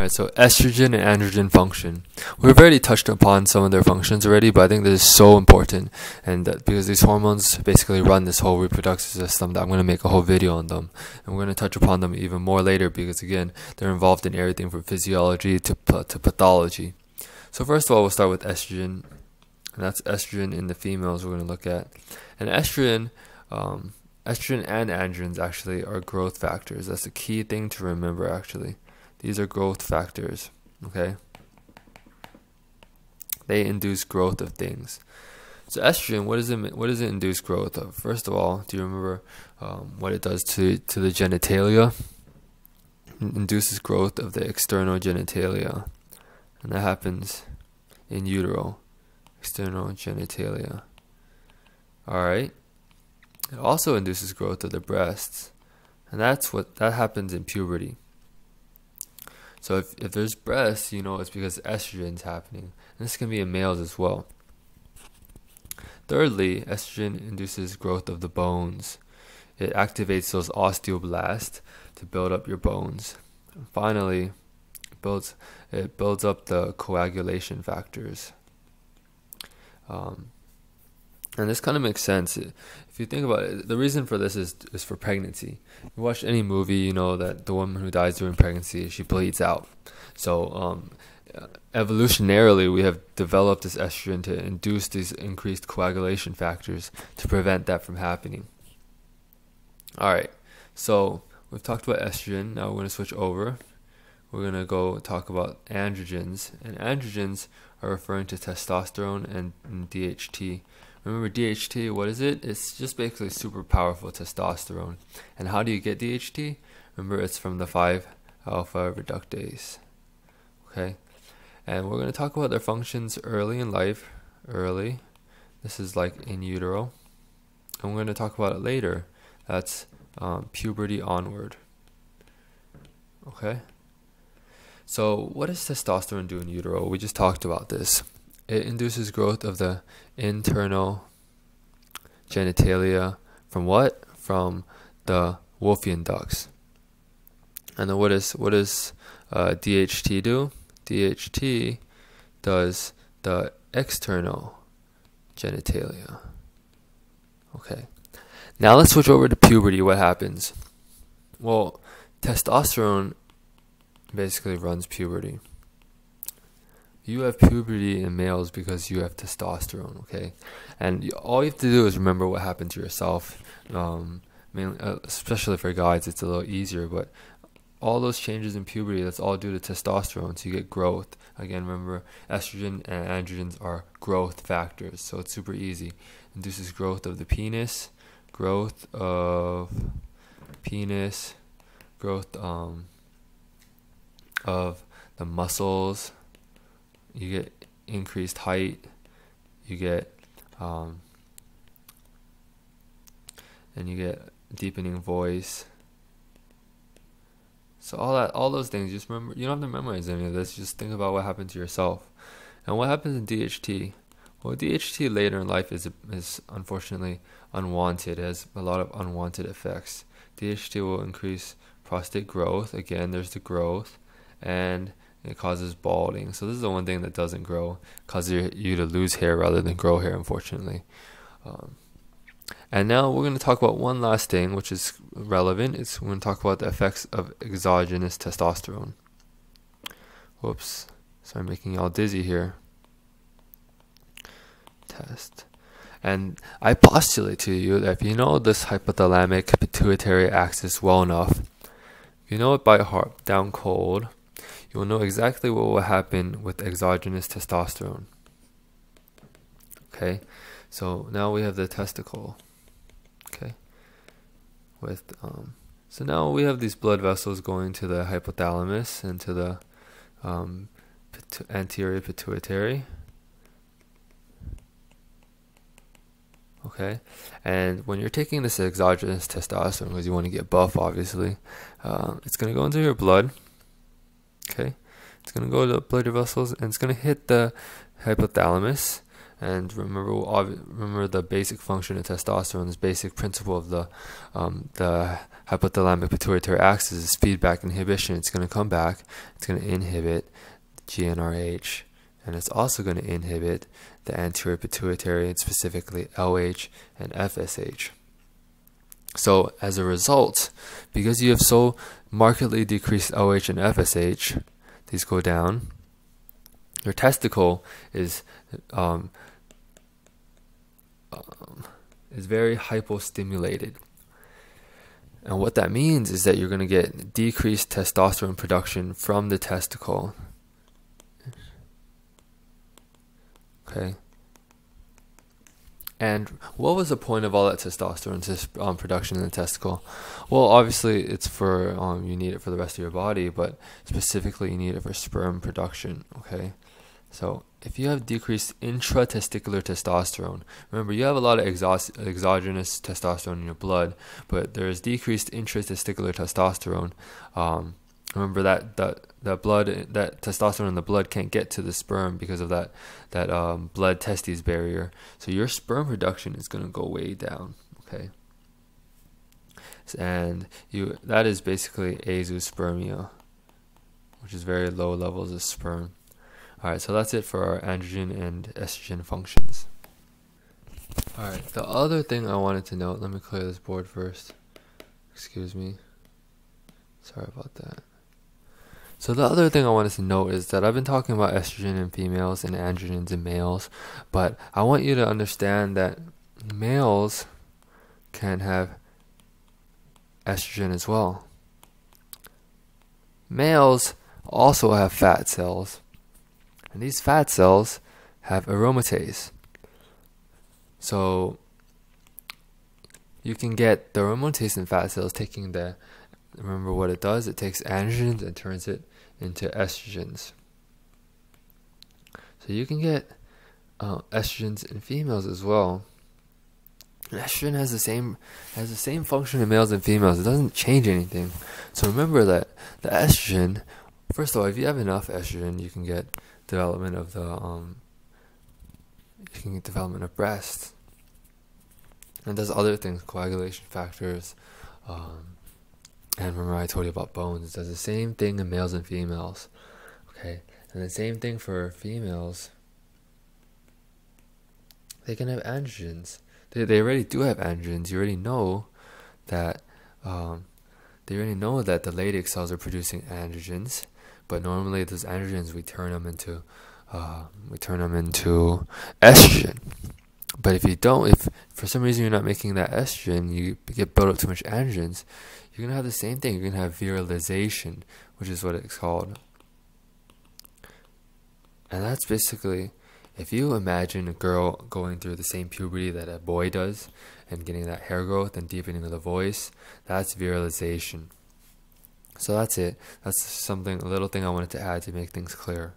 Alright, so estrogen and androgen function. We've already touched upon some of their functions already, but I think this is so important, and because these hormones basically run this whole reproductive system, that I'm going to make a whole video on them, and we're going to touch upon them even more later because again, they're involved in everything from physiology to to pathology. So first of all, we'll start with estrogen, and that's estrogen in the females. We're going to look at, and estrogen. Um, estrogen and androgens actually are growth factors. That's a key thing to remember actually. These are growth factors, okay? They induce growth of things. So estrogen, what does it what does it induce growth of? First of all, do you remember um, what it does to to the genitalia? It induces growth of the external genitalia, and that happens in utero, external genitalia. All right. It also induces growth of the breasts, and that's what that happens in puberty. So if, if there's breasts, you know it's because estrogen is happening. And this can be in males as well. Thirdly, estrogen induces growth of the bones. It activates those osteoblasts to build up your bones. And finally, it builds it builds up the coagulation factors. Um, and this kind of makes sense if you think about it. The reason for this is is for pregnancy. You watch any movie, you know that the woman who dies during pregnancy she bleeds out. So um, evolutionarily, we have developed this estrogen to induce these increased coagulation factors to prevent that from happening. All right, so we've talked about estrogen. Now we're going to switch over. We're going to go talk about androgens, and androgens are referring to testosterone and, and DHT. Remember DHT, what is it? It's just basically super powerful testosterone. And how do you get DHT? Remember it's from the 5 alpha reductase. Okay? And we're going to talk about their functions early in life. Early. This is like in utero. And we're going to talk about it later. That's um, puberty onward. Okay? So, what does testosterone do in utero? We just talked about this. It induces growth of the internal genitalia from what? From the Wolffian ducts. And then what is what does uh, DHT do? DHT does the external genitalia. Okay. Now let's switch over to puberty. What happens? Well, testosterone basically runs puberty you have puberty in males because you have testosterone, okay? And all you have to do is remember what happened to yourself. Um, mainly, uh, especially for guys, it's a little easier, but all those changes in puberty, that's all due to testosterone. So you get growth. Again, remember, estrogen and androgens are growth factors, so it's super easy. Induces growth of the penis, growth of penis, growth um, of the muscles you get increased height, you get um, and you get deepening voice. So all that, all those things, just remember. You don't have to memorize any of this. Just think about what happened to yourself, and what happens in DHT. Well, DHT later in life is is unfortunately unwanted. It has a lot of unwanted effects. DHT will increase prostate growth. Again, there's the growth, and it causes balding. So this is the one thing that doesn't grow, causes you to lose hair rather than grow hair, unfortunately. Um, and now we're going to talk about one last thing, which is relevant. It's we're going to talk about the effects of exogenous testosterone. Whoops, sorry, making y'all dizzy here. Test. And I postulate to you that if you know this hypothalamic pituitary axis well enough, if you know it by heart down cold, you will know exactly what will happen with exogenous testosterone. Okay, so now we have the testicle. Okay, with um, so now we have these blood vessels going to the hypothalamus and to the um, anterior pituitary. Okay, and when you're taking this exogenous testosterone, because you want to get buff, obviously, uh, it's going to go into your blood Okay, it's gonna go to the blood vessels and it's gonna hit the hypothalamus, And remember, remember the basic function of testosterone, this basic principle of the um, the hypothalamic pituitary axis is feedback inhibition. It's going to come back. It's going to inhibit GnRH, and it's also going to inhibit the anterior pituitary, and specifically LH and FSH. So as a result, because you have so markedly decreased LH and FSH, these go down. Your testicle is um, um, is very hypostimulated. And what that means is that you're going to get decreased testosterone production from the testicle. Okay. And what was the point of all that testosterone um, production in the testicle? Well, obviously, it's for um, you need it for the rest of your body, but specifically, you need it for sperm production. Okay, so if you have decreased intratesticular testosterone, remember you have a lot of exogenous testosterone in your blood, but there's decreased intratesticular testosterone. Um, remember that that that blood that testosterone in the blood can't get to the sperm because of that that um, blood testes barrier. So your sperm production is going to go way down. Okay, and you that is basically azoospermia, which is very low levels of sperm. All right, so that's it for our androgen and estrogen functions. All right, the other thing I wanted to note. Let me clear this board first. Excuse me. Sorry about that. So the other thing I wanted to note is that I've been talking about estrogen in females and androgens in males, but I want you to understand that males can have estrogen as well. Males also have fat cells, and these fat cells have aromatase. So you can get the aromatase in fat cells taking the remember what it does? It takes androgens and turns it into estrogens. So you can get uh, estrogens in females as well. Estrogen has the same has the same function in males and females. It doesn't change anything. So remember that the estrogen. First of all, if you have enough estrogen, you can get development of the um. You can get development of breast. And there's other things, coagulation factors, um, and remember, I told you about bones. It does the same thing in males and females. Okay, and the same thing for females. They can have androgens. They they already do have androgens. You already know that. Um, they already know that the Leydig cells are producing androgens, but normally those androgens we turn them into uh, we turn them into estrogen. But if you don't, if for some reason you're not making that estrogen, you get built up too much androgens, you're gonna have the same thing. You're gonna have virilization, which is what it's called. And that's basically if you imagine a girl going through the same puberty that a boy does and getting that hair growth and deepening of the voice, that's virilization. So that's it. That's something, a little thing I wanted to add to make things clear.